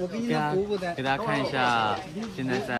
我给你的。给大家看一下，现在在。